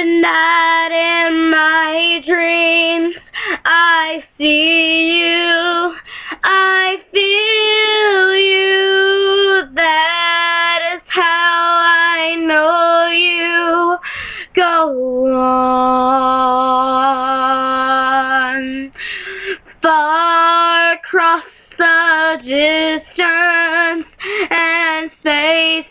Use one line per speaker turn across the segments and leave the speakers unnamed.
but not in my dreams. I see you, I feel you. That is how I know you. Go on, far across the distance and spaces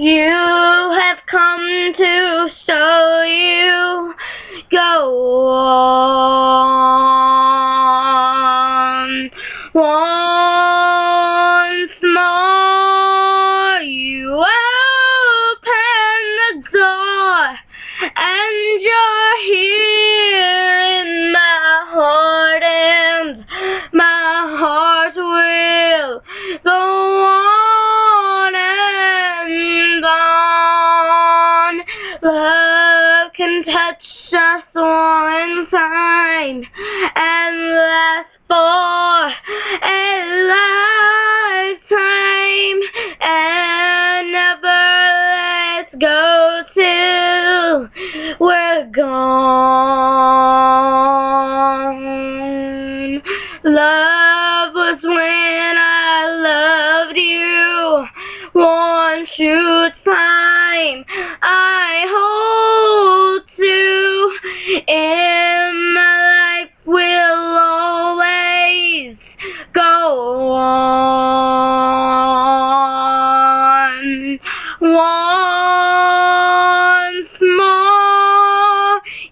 You have come to show you. Go on. Once Love can touch us one time and last for a lifetime and never let's go till we're gone. Love was when I loved you one true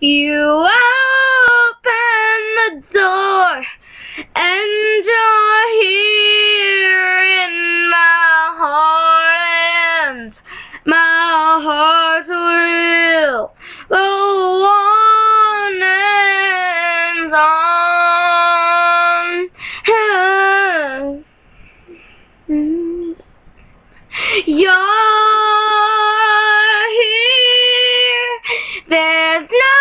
you open the door, and you're here in my heart, and my heart will go on and on. You're here. There's nothing